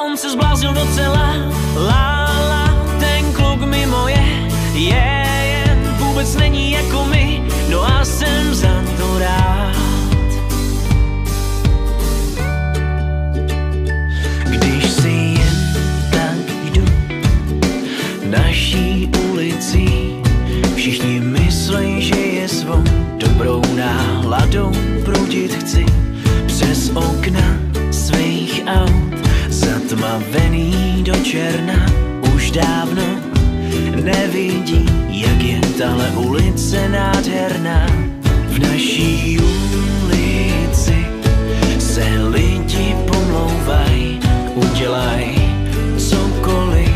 On se zbláznil docela, la la, ten kluk mimo je, je jen, vůbec není jako my, no a jsem za to rád. Když si jen tak jdu naší ulicí, všichni myslej, že je svou dobrou náladou proudit chci. Přes okna svých aut, zatmavený do černa, už dávno nevidí, jak je tahle ulice nádherná. V naší ulici se lidi pomlouvaj, udělaj cokoliv,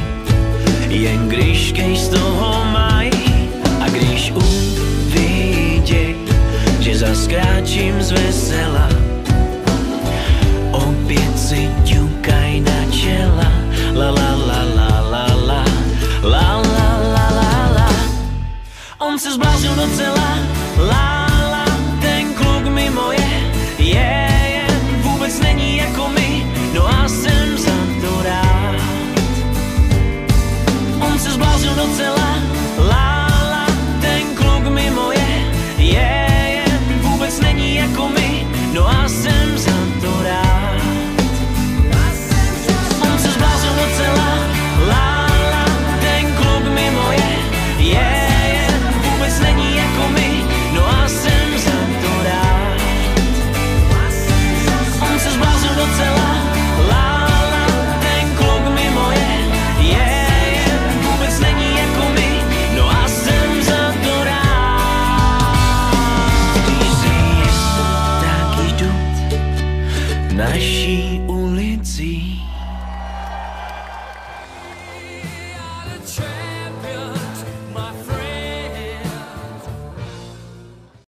jen když kej z toho maj a když uviděj, že zaskráčím z vesela, On se zbláznil docela, naší ulicí. train